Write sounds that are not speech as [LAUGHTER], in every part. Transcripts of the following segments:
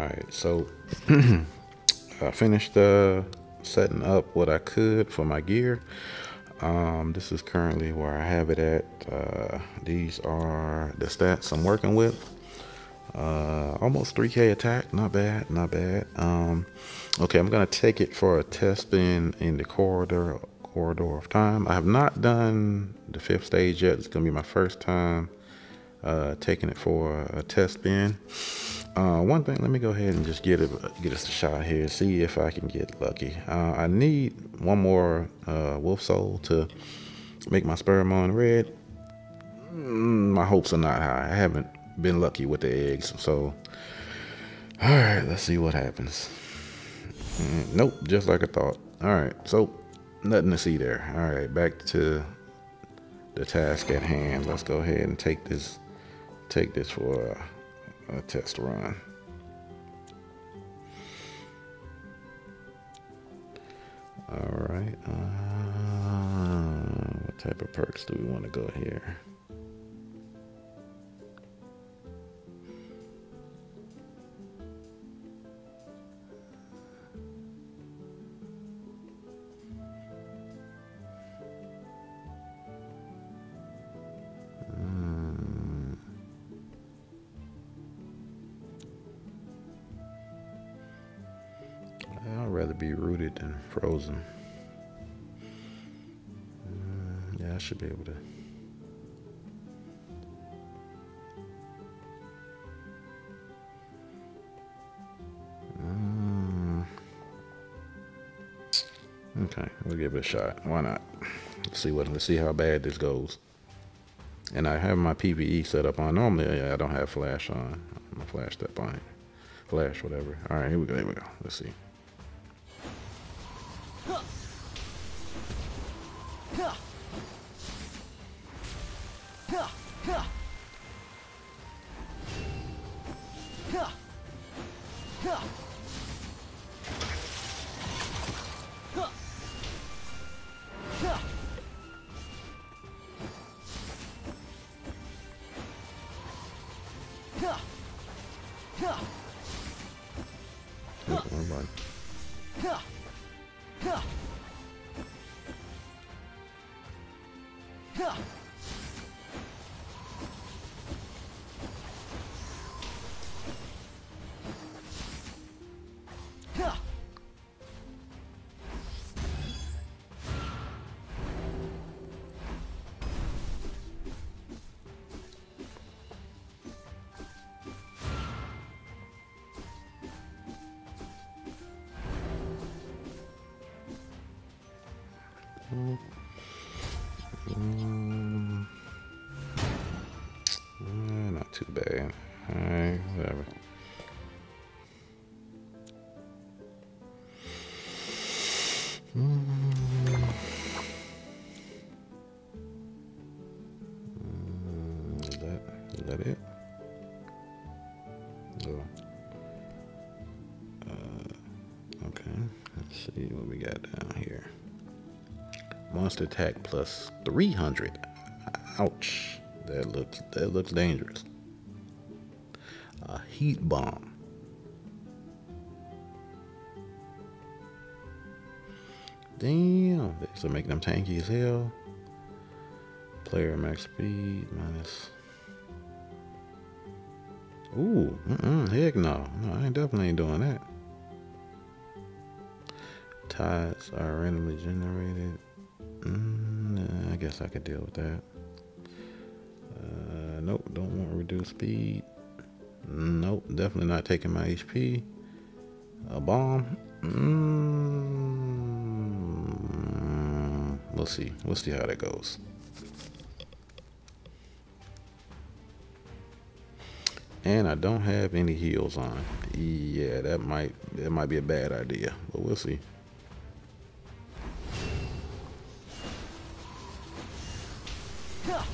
All right, so [CLEARS THROAT] I finished uh, setting up what I could for my gear. Um, this is currently where I have it at. Uh, these are the stats I'm working with. Uh, almost 3k attack, not bad, not bad. Um, okay, I'm gonna take it for a test spin in the corridor corridor of time. I have not done the fifth stage yet. It's gonna be my first time uh, taking it for a test spin. Uh, one thing, let me go ahead and just get it, get us a shot here, see if I can get lucky. Uh, I need one more uh, Wolf Soul to make my sperm on red. Mm, my hopes are not high. I haven't been lucky with the eggs, so all right, let's see what happens. Mm, nope, just like I thought. All right, so nothing to see there. All right, back to the task at hand. Let's go ahead and take this, take this for a test run. All right. Uh, what type of perks do we want to go here? Be rooted and frozen. Mm, yeah, I should be able to. Mm. Okay, we'll give it a shot. Why not? Let's see what. Let's see how bad this goes. And I have my PVE set up on. Normally, I don't have flash on. I'm gonna flash that on. Flash, whatever. All right, here we go. Here we go. Let's see. Huh! Huh! Huh! Mm, too bad. Alright, whatever. Mm. Is that is that it? Oh. Uh, okay, let's see what we got down here. Monster attack plus 300. Ouch. That looks that looks dangerous. A heat bomb. Damn, will make them tanky as hell. Player max speed minus. Ooh, mm -mm, heck no. No, I definitely ain't doing that. Tides are randomly generated. Mm, I guess I could deal with that. Uh, nope, don't want reduced speed. Nope, definitely not taking my HP. A bomb. Mm, we'll see. We'll see how that goes. And I don't have any heals on. Yeah, that might that might be a bad idea, but we'll see. Oh,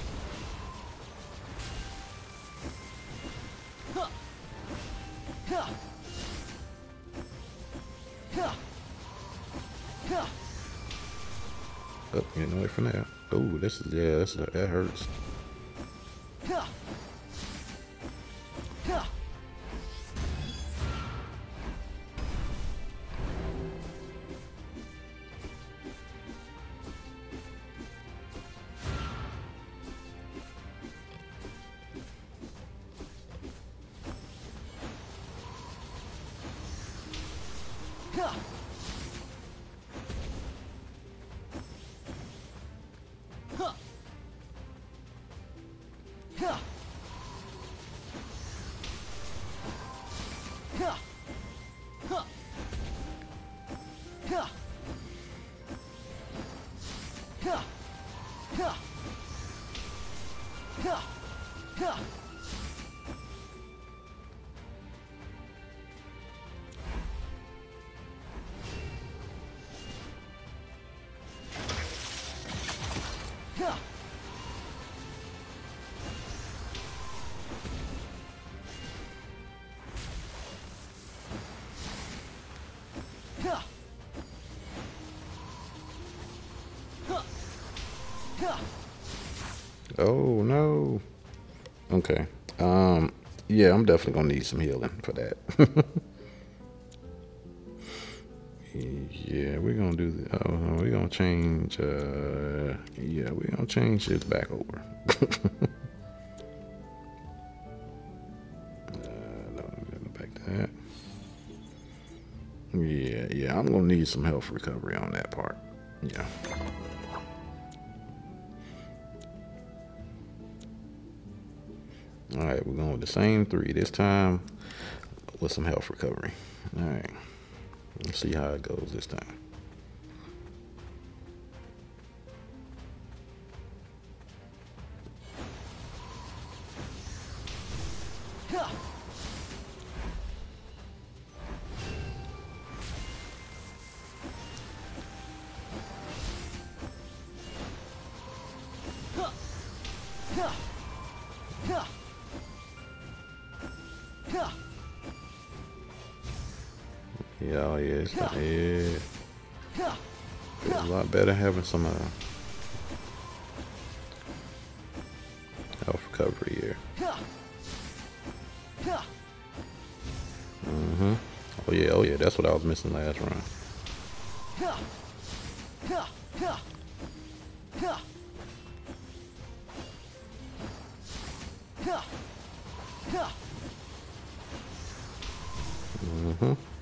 from that. Oh, this is yeah, this is, that hurts. 呵呵呵呵呵呵 Oh no. Okay. Um. Yeah, I'm definitely gonna need some healing for that. [LAUGHS] yeah, we're gonna do. The, oh, we're gonna change. Uh. Yeah, we're gonna change this back over. [LAUGHS] uh, no, back to that. Yeah, yeah, I'm gonna need some health recovery on that part. Yeah. All right, we're going with the same three this time with some health recovery. All right, let's see how it goes this time. Yeah, oh yeah, it's not, yeah. It's a lot better having some uh, health recovery here. Mm-hmm. Oh yeah, oh yeah, that's what I was missing last run. Mm-hmm.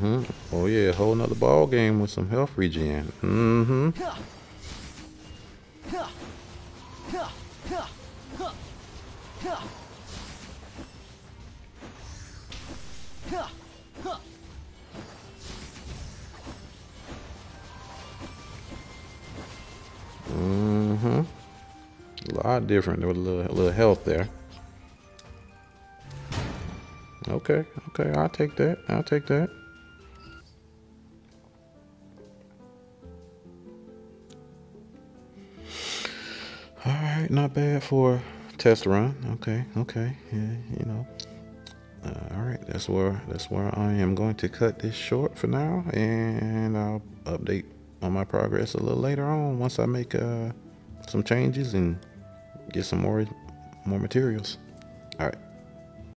Mm-hmm. Oh yeah, a whole nother ball game with some health regen. Mm-hmm. Mm-hmm. A lot different There with a little, a little health there. Okay, okay, I'll take that. I'll take that. Right, not bad for test run. Okay, okay, yeah, you know. Uh, all right, that's where that's where I am going to cut this short for now, and I'll update on my progress a little later on once I make uh, some changes and get some more more materials. All right.